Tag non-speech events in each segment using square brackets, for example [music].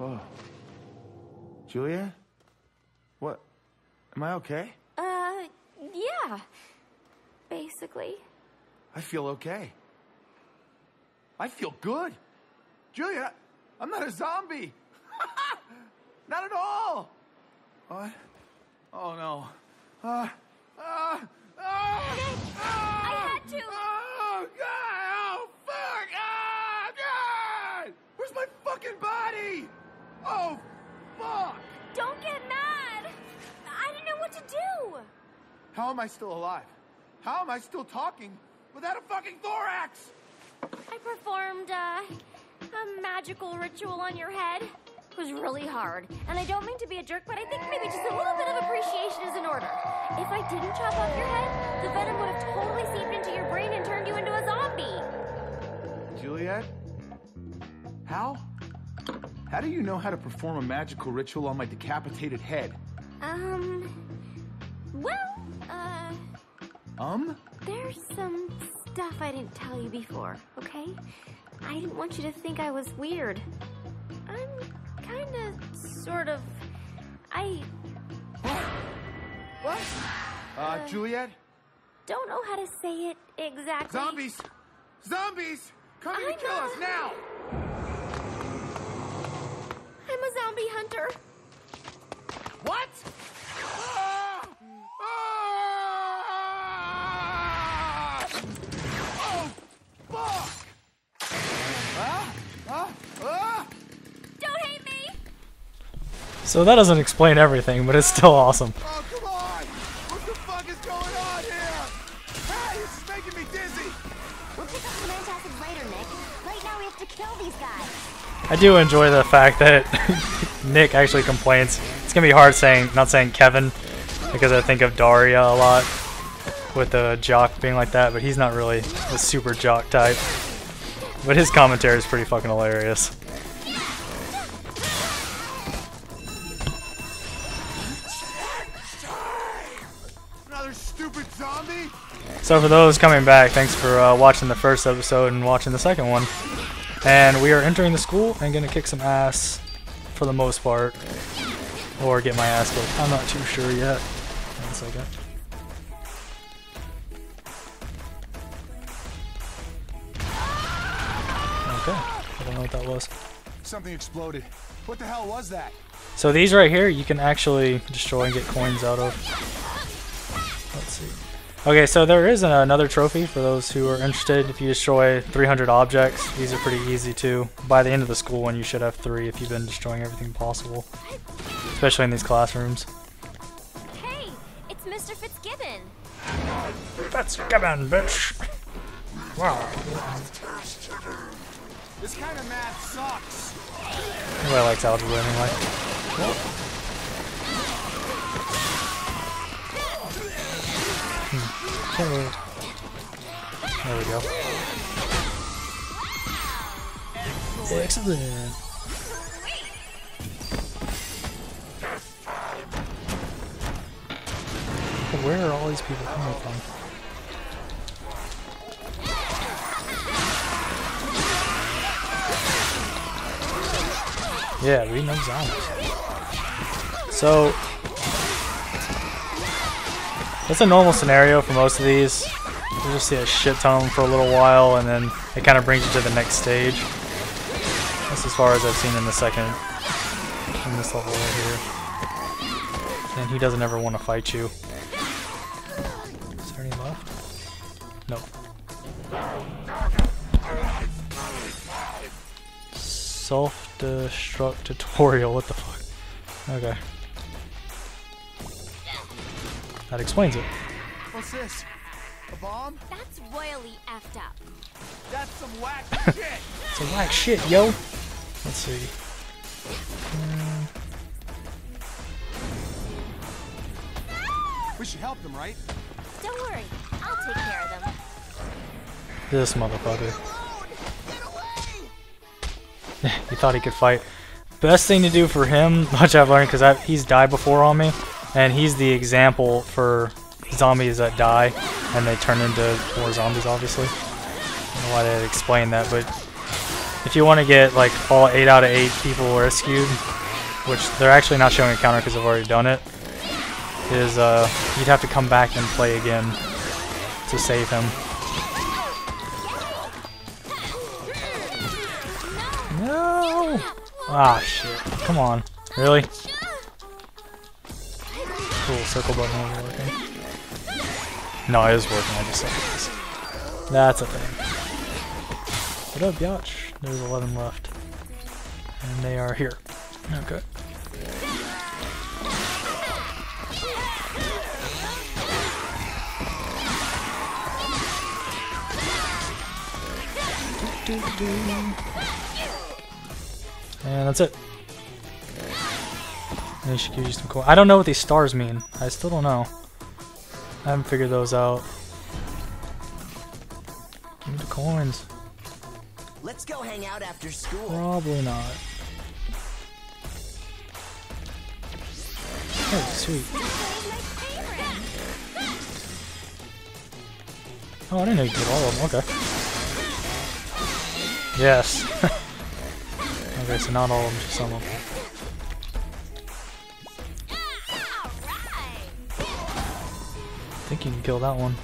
Oh. Juliet? What? Am I okay? Uh, yeah. Basically. I feel okay. I feel good. Juliet, I'm not a zombie. [laughs] not at all. What? Oh no. Uh, uh, uh, I had to. Oh God! Oh fuck! Ah, God! Where's my fucking body? Oh fuck! Don't get mad. I didn't know what to do. How am I still alive? How am I still talking without a fucking thorax? I performed uh, a magical ritual on your head. It was really hard. And I don't mean to be a jerk, but I think maybe just a little bit of appreciation is in order. If I didn't chop off your head, the venom would have totally seeped into your brain and turned you into a zombie. Juliet? How? How do you know how to perform a magical ritual on my decapitated head? Um, well, uh, Um? there's some stuff I didn't tell you before, okay? I didn't want you to think I was weird. I'm kinda, sort of, I What? Uh, Juliet? don't know how to say it exactly. Zombies! Zombies! Coming I to kill us now! Zombie hunter. What? Ah! Ah! Oh, fuck! Ah! Ah! Ah! Don't hate me! So that doesn't explain everything, but it's still awesome. I do enjoy the fact that [laughs] Nick actually complains. It's gonna be hard saying, not saying Kevin, because I think of Daria a lot with the jock being like that, but he's not really a super jock type. But his commentary is pretty fucking hilarious. So for those coming back, thanks for uh, watching the first episode and watching the second one. And we are entering the school and gonna kick some ass for the most part. Or get my ass kicked. I'm not too sure yet. One second. Okay. I don't know what that was. Something exploded. What the hell was that? So these right here, you can actually destroy and get coins out of. Let's see. Okay, so there is another trophy for those who are interested. If you destroy 300 objects, these are pretty easy too. By the end of the school one, you should have three if you've been destroying everything possible, especially in these classrooms. Hey, it's Mr. Fitzgibbon. That's Kevin, bitch. Wow. This kind of math sucks. Nobody likes algebra anyway. Okay. There we go. Excellent. Where are all these people coming from? Yeah, we know zombies. So, that's a normal scenario for most of these. You just see a shit ton for a little while, and then it kind of brings you to the next stage. That's as far as I've seen in the second, in this level right here. And he doesn't ever want to fight you. Is there any left? No. Self-destruct tutorial. What the fuck? Okay. That explains it. What's this? A bomb? That's royally effed up. That's some whack [laughs] shit. It's a whack shit, yo. Let's see. We should help them, right? Don't worry, I'll take care of them. this motherfucker. [laughs] he thought he could fight. Best thing to do for him, [laughs] which I've learned because he's died before on me, and he's the example for zombies that die and they turn into more zombies, obviously. I don't know why they explain that, but if you want to get like all 8 out of 8 people rescued, which they're actually not showing a counter because I've already done it, is uh, you'd have to come back and play again to save him. No! Ah, shit. Come on. Really? Cool, circle button wasn't working. No, it is working, I just suck at this. That's a thing. What up, Yacht? There's 11 left. And they are here. Okay. And that's it. They should give you some coin. I don't know what these stars mean. I still don't know. I haven't figured those out. Give me the coins. Let's go hang out after school. Probably not. Oh, sweet. Oh, I didn't know you could get all of them. Okay. Yes. [laughs] okay, so not all of them, just some of them. You can kill that one.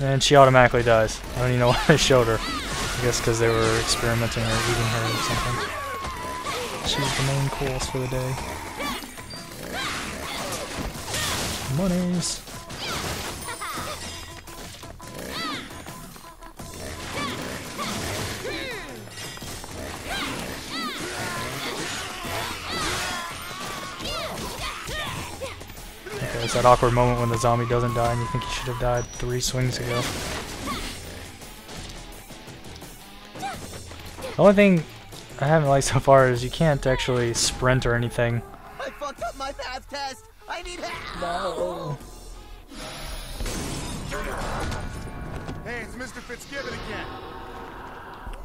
And she automatically dies. I don't even know [laughs] why they showed her. I guess because they were experimenting or eating her or something. She's the main course for the day. Monies. That awkward moment when the zombie doesn't die and you think he should have died three swings ago. The only thing I haven't liked so far is you can't actually sprint or anything. I fucked up my math test. I need help. No. Hey, it's Mr. Fitzgibbon again.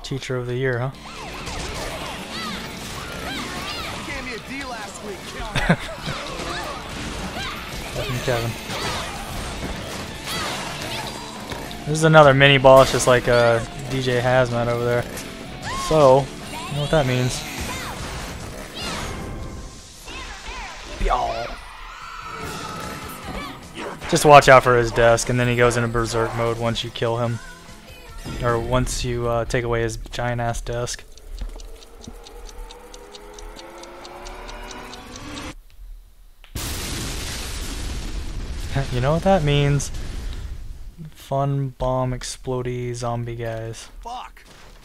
Teacher of the year, huh? [laughs] Kevin. This is another mini boss, just like uh, DJ Hazmat over there. So, you know what that means. Just watch out for his desk, and then he goes into berserk mode once you kill him. Or once you uh, take away his giant ass desk. You know what that means? Fun bomb explodey zombie guys. Fuck.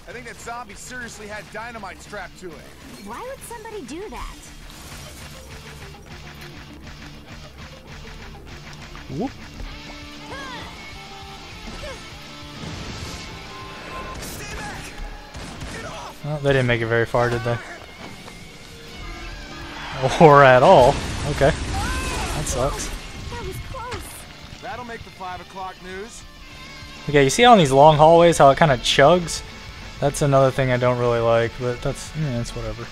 I think that zombie seriously had dynamite strapped to it. Why would somebody do that? Whoop. Well, they didn't make it very far, did they? Or at all. Okay. That sucks. 5 o'clock news. Okay, you see on these long hallways how it kind of chugs? That's another thing I don't really like, but that's, yeah, it's whatever.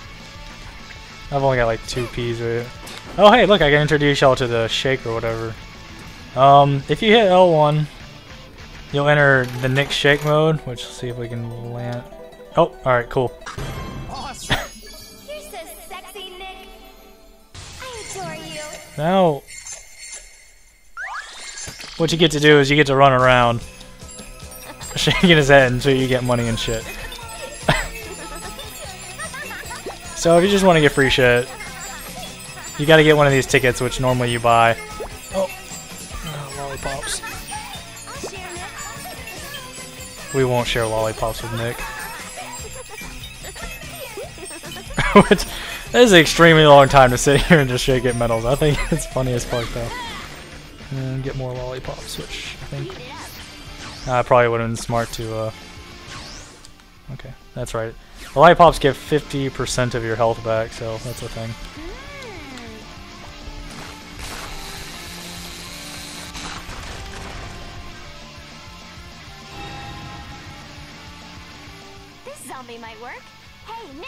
I've only got like two P's right Oh hey, look, I can introduce y'all to the shake or whatever. Um, if you hit L1, you'll enter the Nick shake mode, which see if we can land. Oh, alright, cool. Awesome. [laughs] You're so sexy, Nick. I adore you. Now, what you get to do is you get to run around, [laughs] shaking his head until you get money and shit. [laughs] so if you just want to get free shit, you got to get one of these tickets, which normally you buy. Oh, oh lollipops. I'll share, Nick. We won't share lollipops with Nick. [laughs] Which that is an extremely long time to sit here and just shake at medals. I think it's funny as fuck though. And get more lollipops, which I think I uh, probably would have been smart to. Uh... Okay, that's right. The lollipops give 50% of your health back, so that's a thing. This zombie might work. Hey, Nick.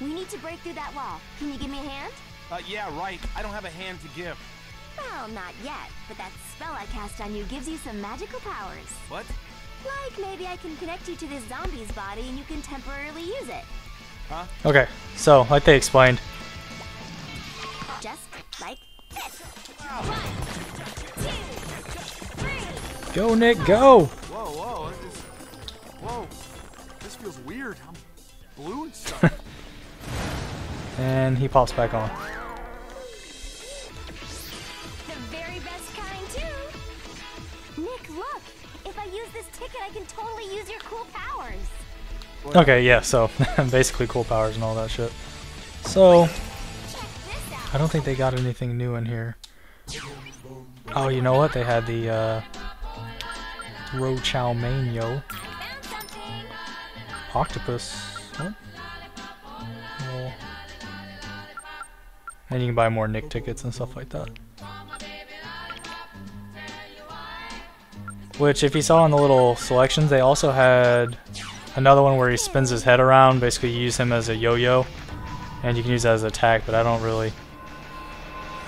We need to break through that wall. Can you give me a hand? Uh, yeah, right. I don't have a hand to give. Well, not yet, but that spell I cast on you gives you some magical powers. What? Like maybe I can connect you to this zombie's body and you can temporarily use it. Huh? Okay, so like they explained, Just like this. One, two, three. go Nick, go! Whoa, whoa, this, whoa, this feels weird. I'm blue and stuff. [laughs] And he pops back on. Ticket, I can totally use your cool powers. Okay, yeah, so [laughs] basically cool powers and all that shit. So, Check this out. I don't think they got anything new in here. Oh, you know what? They had the uh, Ro Chow Mein Yo I found something. octopus. What? Well, and you can buy more Nick tickets and stuff like that. Which, if you saw in the little selections, they also had another one where he spins his head around. Basically, you use him as a yo-yo, and you can use that as an attack. But I don't really.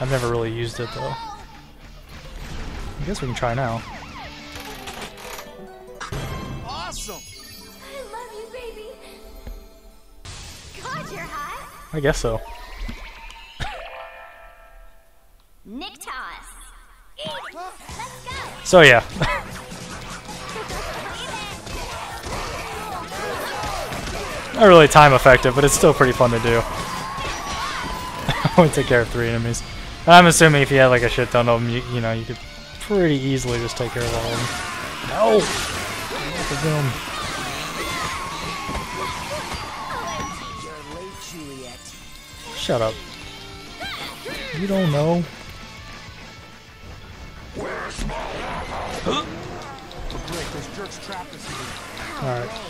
I've never really used it though. I guess we can try now. awesome. I love you, baby. God, you're hot. I guess so. Nick Toss. Eat. Let's go. So yeah. [laughs] Not really time effective, but it's still pretty fun to do. [laughs] I only take care of three enemies. I'm assuming if you had like a shit ton of them, you, you know, you could pretty easily just take care of all of them. No! Not the boom. You're late, Juliet. Shut up. You don't know. Rick, those jerks trapped us again. Alright.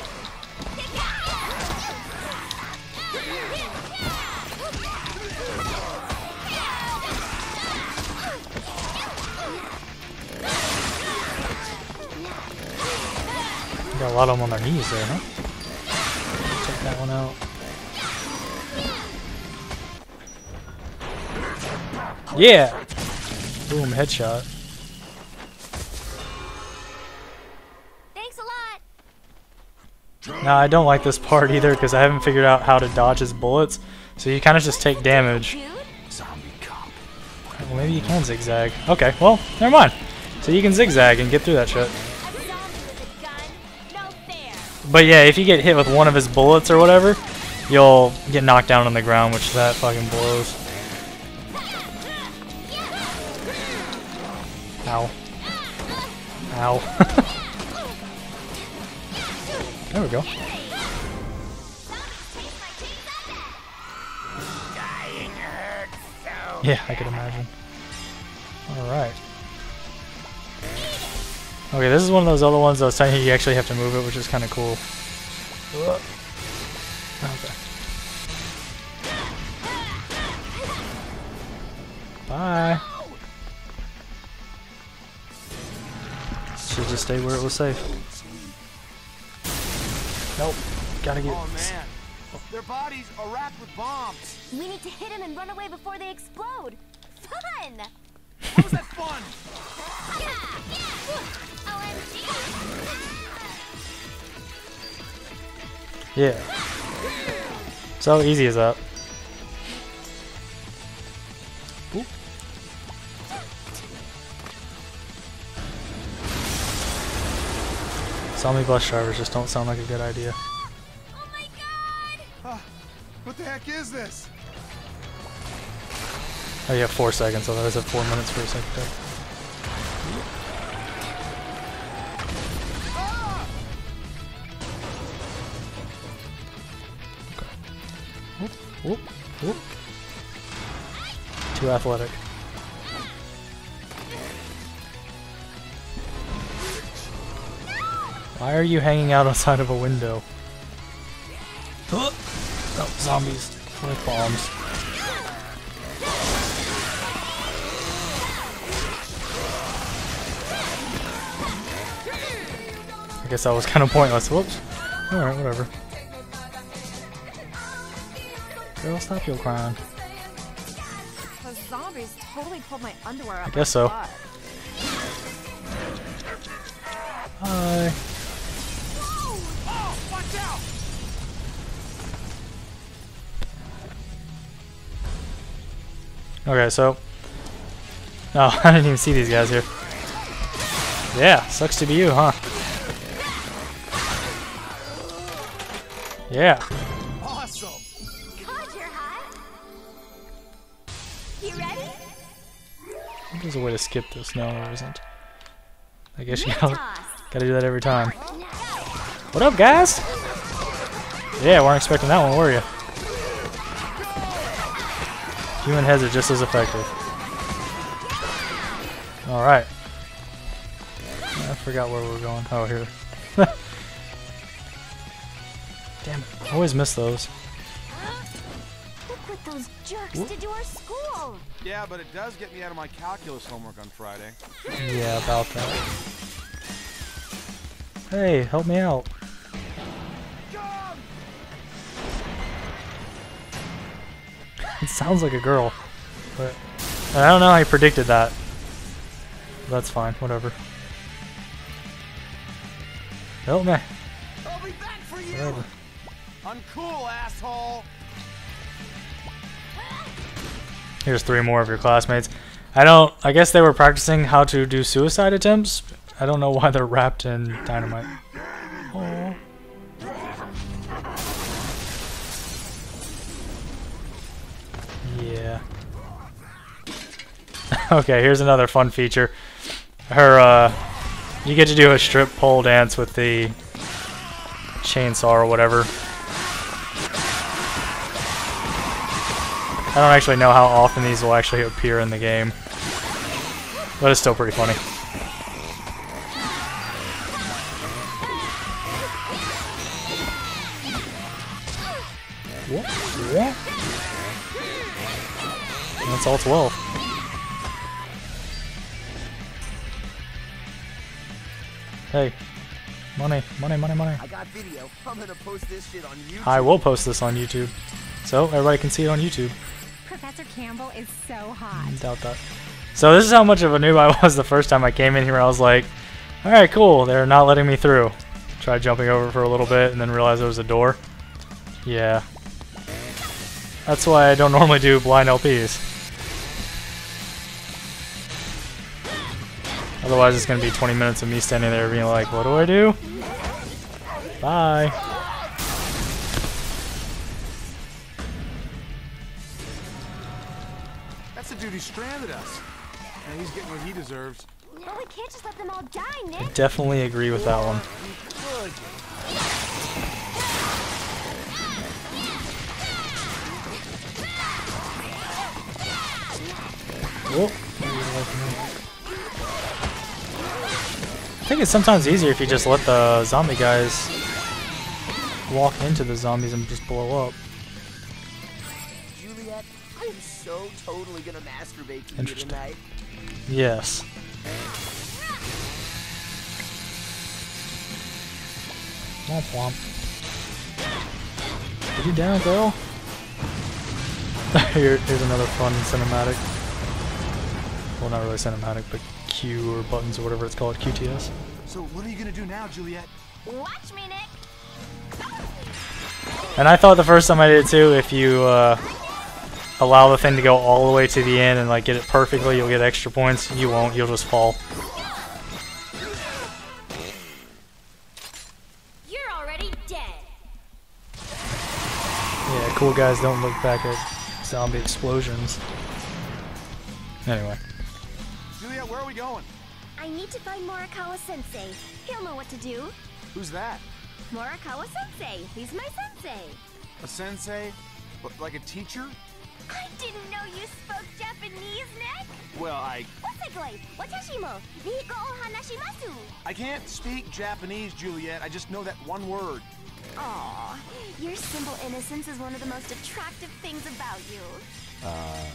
Got a lot of them on their knees there, huh? Check that one out. Yeah! Boom, headshot. Thanks a lot. Now, I don't like this part either because I haven't figured out how to dodge his bullets. So you kind of just take damage. Dude. Zombie cop. Well, maybe you can zigzag. Okay, well, never mind. So you can zigzag and get through that shit. But yeah, if you get hit with one of his bullets or whatever, you'll get knocked down on the ground, which that fucking blows. Ow. Ow. [laughs] there we go. Yeah, I could imagine. Alright. Okay, this is one of those other ones that I was telling you you actually have to move it, which is kind of cool. Okay. Bye. Should just stay where it was safe. Nope. Gotta get. Oh man, their bodies are wrapped with bombs. We need to hit him and run away before they explode. Fun! How was that fun? [laughs] Yeah. So easy is that. Oop. Zombie bus drivers just don't sound like a good idea. Oh my god! Ah, what the heck is this? Oh, you have four seconds, otherwise I have four minutes for a second athletic. Why are you hanging out outside of a window? Oh, zombies with bombs. I guess that was kind of pointless. Whoops. Alright, whatever. Girl, stop your crying totally pulled my underwear up. I guess so. Hi. Okay, so. Oh, [laughs] I didn't even see these guys here. Yeah, sucks to be you, huh? Yeah. There's a way to skip this. No, there isn't. I guess you gotta, gotta do that every time. What up, guys? Yeah, weren't expecting that one, were you? Human heads are just as effective. Alright. I forgot where we were going. Oh, here. [laughs] Damn it. I always miss those. Look what those jerks did to our school. Yeah, but it does get me out of my calculus homework on Friday. Yeah, about that. Hey, help me out. It sounds like a girl, but I don't know how you predicted that. That's fine, whatever. Help me. I'll be back for you. Whatever. Uncool, asshole. Here's three more of your classmates. I don't. I guess they were practicing how to do suicide attempts. I don't know why they're wrapped in dynamite. Aw. Yeah. [laughs] okay, here's another fun feature. Her, uh, you get to do a strip pole dance with the chainsaw or whatever. I don't actually know how often these will actually appear in the game. But it's still pretty funny. What? What? That's all 12. Hey. Money, money, money, money. I got video. I'm gonna post this shit on YouTube. I will post this on YouTube. So everybody can see it on YouTube. Professor Campbell is so hot. Doubt that. So this is how much of a noob I was the first time I came in here. I was like, all right, cool. They're not letting me through. Tried jumping over for a little bit and then realized there was a door. Yeah. That's why I don't normally do blind LPs. Otherwise it's going to be 20 minutes of me standing there being like, what do I do? Bye. That's the dude who stranded us. And he's getting what he deserves. But we can't just let them all die, I definitely agree with that one. Good. Whoop. I think it's sometimes easier if you just let the zombie guys walk into the zombies and just blow up. Juliet, I'm so totally gonna masturbate to you Interesting. tonight. Yes. Womp womp. Get you down, girl. [laughs] Here, here's another fun cinematic. Well, not really cinematic, but Q or buttons or whatever it's called, QTEs. So what are you gonna do now, Juliet? Watch me, Nick. And I thought the first time I did it too, if you uh, allow the thing to go all the way to the end and like get it perfectly, you'll get extra points. You won't, you'll just fall. You're already dead. Yeah, cool guys don't look back at zombie explosions. Anyway, Juliet, where are we going? I need to find Morikawa Sensei. He'll know what to do. Who's that? Morikawa Sensei. He's my sensei. A sensei? What, like a teacher? I didn't know you spoke Japanese, Nick. Well, I Osegoi, watashi mo Nihongo o hanashimasu. I can't speak Japanese, Juliet. I just know that one word. Aw, your simple innocence is one of the most attractive things about you. Uh,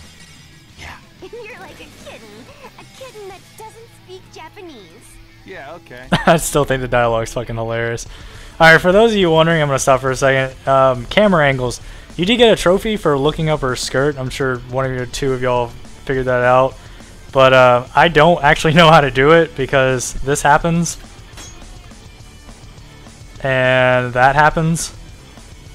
Yeah. [laughs] You're like a kitten. A kitten that doesn't speak Japanese. Yeah, okay. [laughs] I still think the dialogue's fucking hilarious. Alright, for those of you wondering, I'm gonna stop for a second. Um, camera angles. You did get a trophy for looking up her skirt. I'm sure one of you, two of y'all figured that out. But uh, I don't actually know how to do it because this happens. And that happens.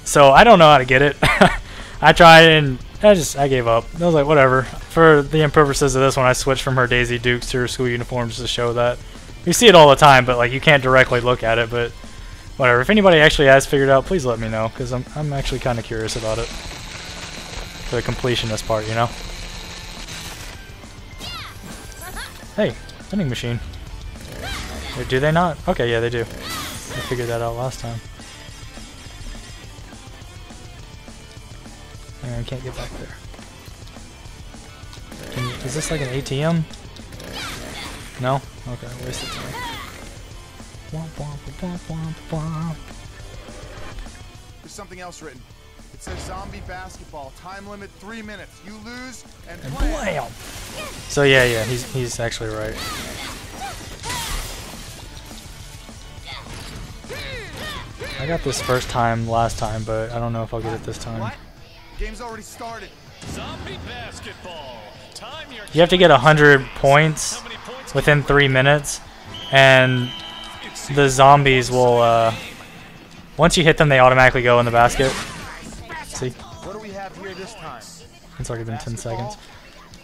So I don't know how to get it. [laughs] I tried and I just I gave up. I was like, whatever. For the purposes of this one, I switched from her Daisy Dukes to her school uniform just to show that. You see it all the time, but like you can't directly look at it. But whatever. If anybody actually has figured out, please let me know because I'm I'm actually kind of curious about it. The completionist part, you know. Hey, vending machine. Do they not? Okay, yeah, they do. I figured that out last time. And I can't get back there. Can is this like an ATM? No? Okay, wasted time. There's something else written. It says zombie basketball. Time limit three minutes. You lose and And play. blam! So yeah, yeah, he's he's actually right. I got this first time last time, but I don't know if I'll get it this time. What? Game's already started. Zombie basketball. Time your You have to get 100 points points within three minutes, and the zombies will, uh, once you hit them, they automatically go in the basket. See? What do we have here this time? It's already been 10 seconds.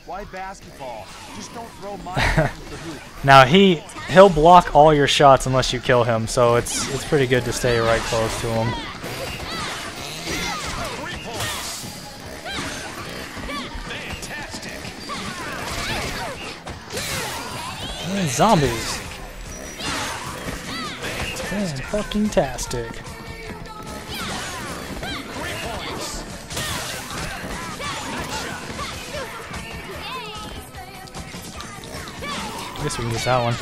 Why basketball? Just don't throw mine [laughs] at the hoop. Now he he'll block all your shots unless you kill him, so it's it's pretty good to stay right close to him. Zombies. Man, fucking tastic. I guess we can get that one.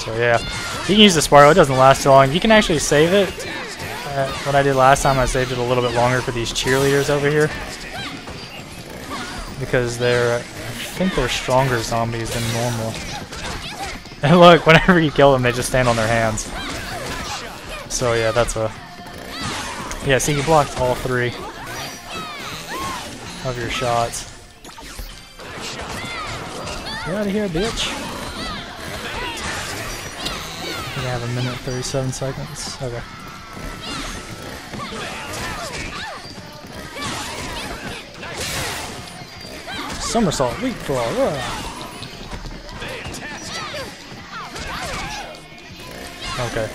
So yeah, you can use the Sparkle. It doesn't last too long. You can actually save it. Uh, what I did last time, I saved it a little bit longer for these cheerleaders over here because they're, I think they're stronger zombies than normal. [laughs] And look, whenever you kill them, they just stand on their hands. So yeah, that's a yeah, see, you blocked all three of your shots. Get out of here, bitch. We have a minute 37 seconds. Okay. Somersault, leapfrog. ah. Okay.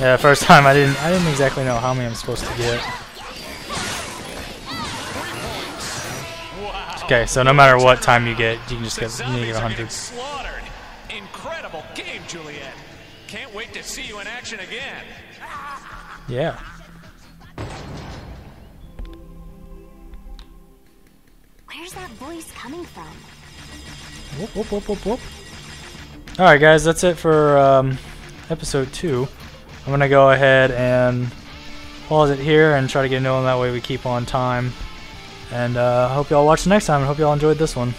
Yeah, first time I didn't I didn't exactly know how many I'm supposed to get. Okay, so no matter what time you get, you can just get you need to get 100. slaughtered. Incredible game, Juliet. Can't wait to see you in action again. Yeah. Where's that voice coming from? Whoop, whoop, whoop. Alright, guys, that's it for um, episode 2. I'm going to go ahead and pause it here and try to get new one. That way we keep on time. And uh, hope y'all watch the next time. and hope y'all enjoyed this one.